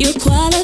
You're qualified.